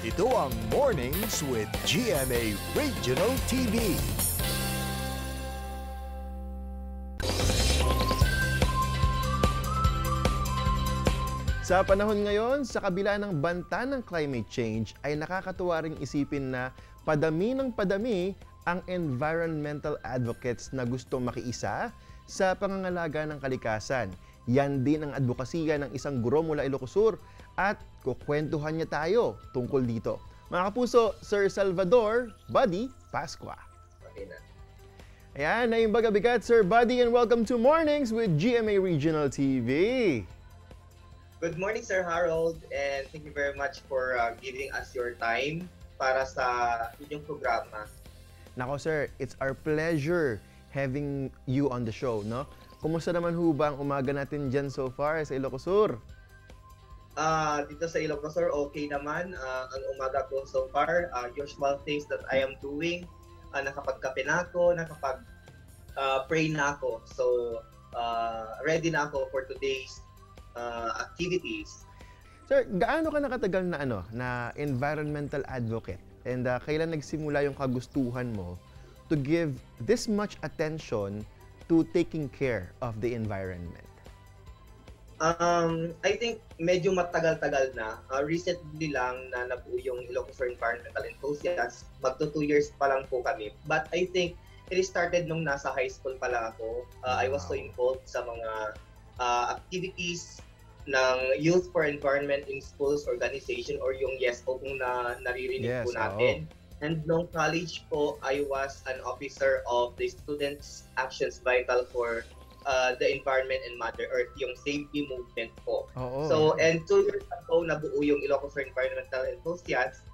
Ito ang Mornings with GMA Regional TV. Sa panahon ngayon, sa kabila ng banta ng climate change, ay nakakatuwa ring isipin na padami ng padami ang environmental advocates na gusto makiisa sa pangangalaga ng kalikasan. Yan din ang advokasya ng isang guro mula Ilocosur at kukwentuhan niya tayo tungkol dito. Mga kapuso, Sir Salvador Buddy Pasqua. Okay na. Ayan, naimbaga bigat Sir Buddy and welcome to Mornings with GMA Regional TV. Good morning, Sir Harold, and thank you very much for uh, giving us your time para sa inyong programa. Nako sir, it's our pleasure having you on the show, no? Kumusta naman ho ba ang umaga natin dyan so far sa Ilocosur? Uh, dito sa Ilocos, sir, okay naman. Uh, ang umaga ko so far, uh, usual things that I am doing. Uh, nakapagkape na ako, nakapag uh, na ako. So, uh, ready na ako for today's uh, activities. Sir, gaano ka nakatagal na ano, na environmental advocate? And uh, kailan nagsimula yung kagustuhan mo to give this much attention to taking care of the environment? Um, I think medyo matagal-tagal na. Uh, recently lang na nabuo yung Ilocos Environmental Enthusiasts. Magto two years pa lang po kami. But I think it started nung nasa high school pa lang ako. Uh, I was so involved sa mga uh, activities ng Youth for Environment in Schools organization or yung YESO kung na naririnig Yes, po natin. And nung college po, I was an officer of the Students Actions Vital for uh, the Environment and Mother Earth, yung safety movement po. Oo. So, and two years ago, nabuo yung Ilocos for Environmental Enthusiasts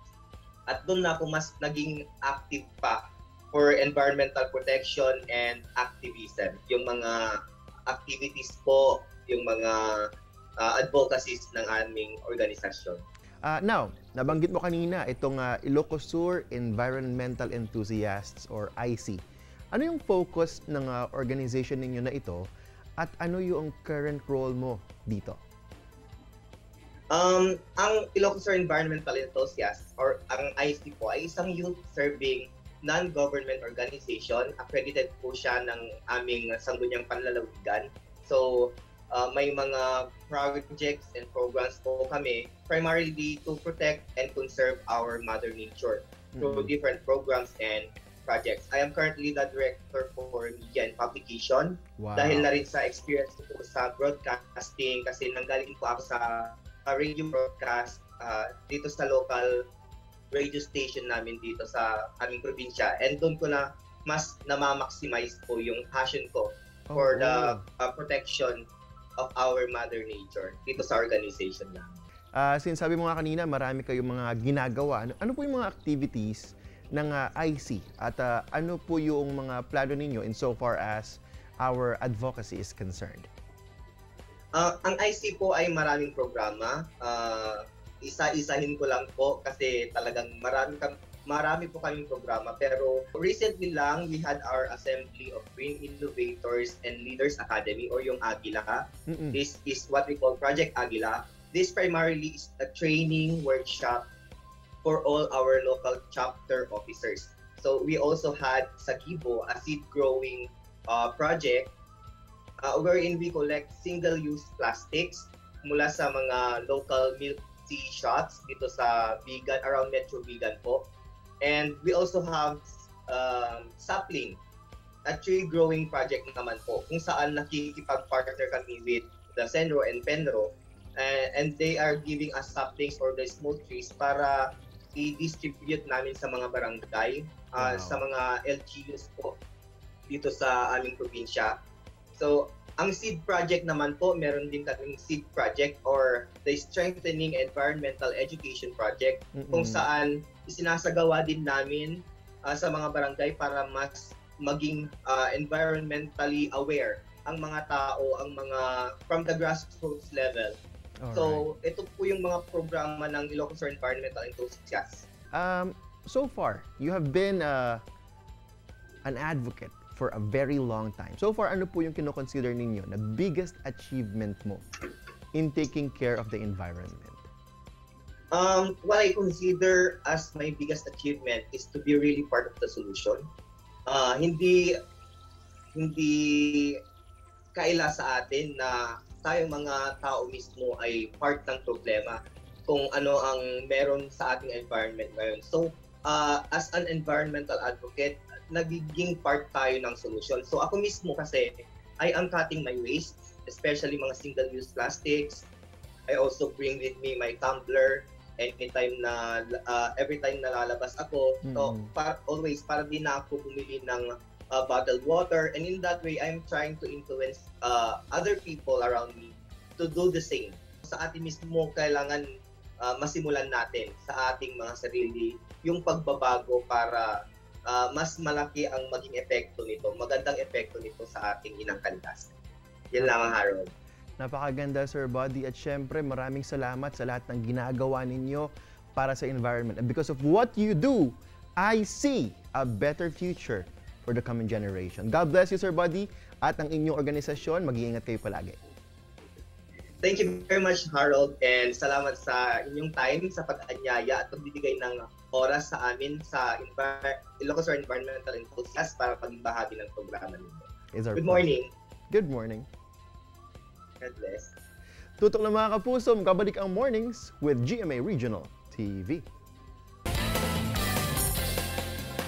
at doon na ako mas naging active pa for environmental protection and activism. Yung mga activities po, yung mga uh, advocacies ng aming organisasyon. Ah, now, nabanggit mo kanina itong uh, Ilocosur Environmental Enthusiasts or IC. Ano yung focus ng ah, organization ninyo na ito at ano yung current role mo dito? Um, ang Ilocos Environmental Enthusiasts or ang IC po ay isang youth-serving non-government organization. Accredited po siya ng aming sangguniang panlalawigan. So, uh, may mga projects and programs po kami primarily to protect and conserve our mother nature through Mm. different programs and projects. I am currently the director for media and publication Wow. dahil na rin sa experience ko sa broadcasting kasi nanggaling po ako sa uh, radio broadcast uh, dito sa local radio station namin dito sa aming probinsya and doon ko na mas namamaximize po yung passion ko for Oo. the uh, protection of our mother nature dito sa organization namin. Ah, sinasabi mo nga kanina, marami kayong mga ginagawa. Ano, ano po yung mga activities ng ah, IC at ah, ano po yung mga plano ninyo in so far as our advocacy is concerned? Uh, ang IC po ay maraming programa. Uh, isa-isahin ko lang po kasi talagang marami kam marami po kaming programa pero recently lang we had our assembly of green innovators and leaders academy or yung Agila Mm-mm. this is what we call project Agila this primarily is a training workshop for all our local chapter officers so we also had sa Kibo a seed growing uh, project uh, wherein we collect single-use plastics mula sa mga local milk tea shops dito sa Bigan, around Metro Bigan po. And we also have um, sapling, a tree growing project naman po, kung saan nakikipag-partner kami with the Senro and Penro. Uh, and they are giving us saplings or the small trees para i-distribute namin sa mga barangay, uh, Wow. sa mga LGUs po dito sa aming probinsya. So, ang seed project naman po, meron din kaming seed project or the Strengthening Environmental Education Project Mm-mm. kung saan isinasagawa din namin ah, sa mga barangay para mas maging ah, environmentally aware ang mga tao, ang mga from the grassroots level. Alright. So, ito po yung mga programa ng Ilocos Environmental Enthusiasts. Um, so far, you have been uh, an advocate for a very long time. So far, ano po yung kinoconsider ninyo na biggest achievement mo in taking care of the environment? Um, what I consider as my biggest achievement is to be really part of the solution. Uh, hindi hindi kaila sa atin na tayo mga tao mismo ay part ng problema kung ano ang meron sa ating environment ngayon. So, uh, as an environmental advocate, nagiging part tayo ng solution. So, ako mismo kasi, I am cutting my waste, especially mga single-use plastics. I also bring with me my tumbler anytime na uh, every time na lalabas ako so Mm. para, always para din ako bumili ng uh, bottled water and in that way I'm trying to influence uh, other people around me to do the same sa atin mismo kailangan uh, masimulan natin sa ating mga sarili yung pagbabago para uh, mas malaki ang maging epekto nito magandang epekto nito sa ating inang kalikasan yan lamang Harold Napakaganda, Sir Buddy. At syempre, maraming salamat sa lahat ng ginagawa ninyo para sa environment. And because of what you do, I see a better future for the coming generation. God bless you, Sir Buddy, at ang inyong organisasyon. Mag-iingat kayo palagi. Thank you very much, Harold, and salamat sa inyong time sa pag-anyaya at pagbibigay ng oras sa amin sa Envi- Ilocos Environmental Enthusiast para bahagi ng programa ninyo. Good pleasure. morning. Good morning. God bless. Tutok na mga kapuso, magkabalik ang mornings with GMA Regional TV.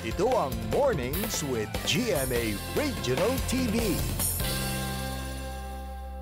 Ito ang Mornings with GMA Regional TV.